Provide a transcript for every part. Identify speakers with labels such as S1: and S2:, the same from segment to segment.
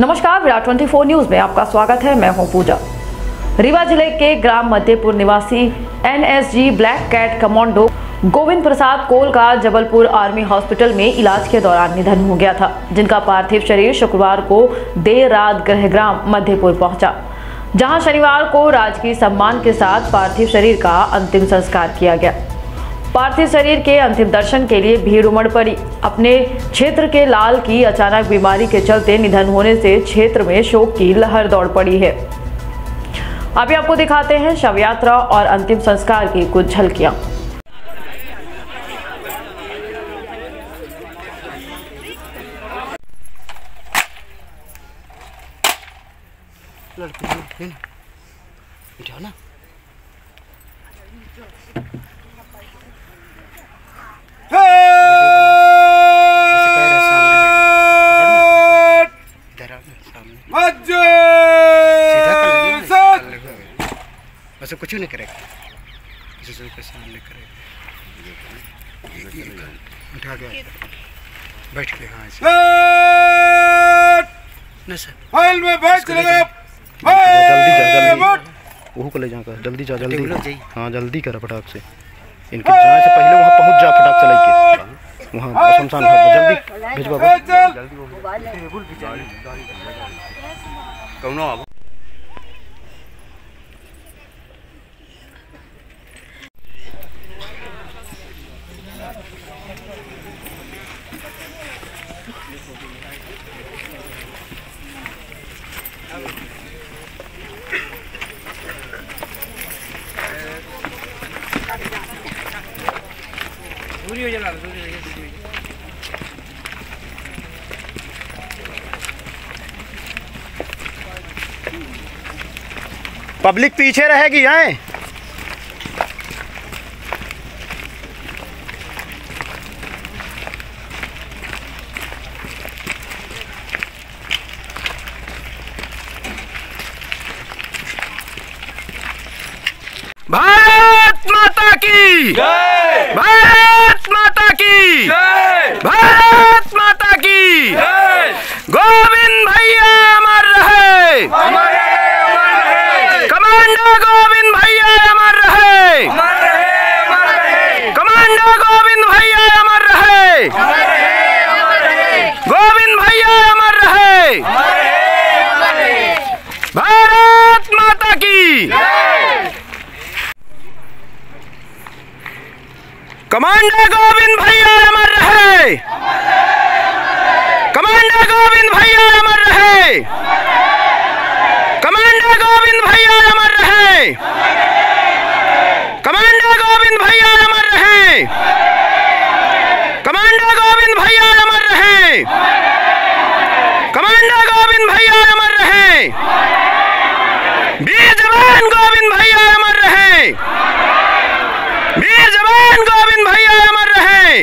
S1: नमस्कार, विराट 24 न्यूज़ में आपका स्वागत है। मैं हूँ पूजा। रीवा ज़िले के ग्राम मध्यपुर निवासी NSG black cat commando Govind Prasad Kol का जबलपुर आर्मी हॉस्पिटल में इलाज के दौरान निधन हो गया था, जिनका पार्थिव शरीर शुक्रवार को देर रात गृहग्राम मध्यपुर पहुँचा, जहाँ शनिवार को राजकीय सम्मान के साथ पार्थिव शरीर का अंतिम संस्कार किया गया। पार्थिव शरीर के अंतिम दर्शन के लिए भीड़ उमड़ पड़ी। अपने क्षेत्र के लाल की अचानक बीमारी के चलते निधन होने से क्षेत्र में शोक की लहर दौड़ पड़ी है। अभी आपको दिखाते हैं शव यात्रा और अंतिम संस्कार की कुछ झलकियाँ।
S2: लड़की ना। वैसे कुछ नहीं करेगा। जैसे उसके सामने करेगा। उठा गया बैठ के हाँ ऐसे। ना सर।
S3: फ़ाइल में बैठ
S2: ले
S3: लगा।
S2: वो को ले जाऊँगा जल्दी जा जल्दी। हाँ जल्दी कर फटाक से। इनके जाने से पहले वहाँ पहुँच जा फटाक से लेके। वहाँ शमशान घाट पर जल्दी भेज बाबा
S3: ए, चल
S2: पब्लिक पीछे रहेगी हैं भारत माता की। भारत की। भारत माता की। गोविंद भैया अमर रहे कमांडो गोविंद भैया अमर रहे कमांडो गोविंद भैया अमर रहे गोविंद भैया अमर रहे भारत माता की कमांडो गोविंद भैया अमर रहे। कमांडर गोविंद भैया अमर रहे। कमांडर गोविंद भैया अमर रहे कमांडो गोविंद भैया अमर रहे कमांडो गोविंद भैया अमर रहे कमांडो गोविंद भैया अमर रहे वीर जवान गोविंद भैया अमर रहे वीर जवान गोविंद भैया अमर रहे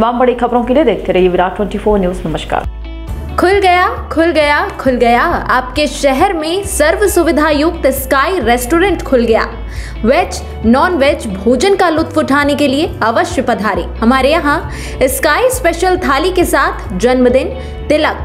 S1: तमाम बड़ी खबरों के लिए देखते रहिए विराट 24 न्यूज़, नमस्कार।
S4: खुल गया खुल गया खुल गया। आपके शहर में सर्व सुविधा युक्त स्काई रेस्टोरेंट खुल गया। वेज नॉन वेज भोजन का लुत्फ उठाने के लिए अवश्य पधारें। हमारे यहाँ स्काई स्पेशल थाली के साथ जन्मदिन, तिलक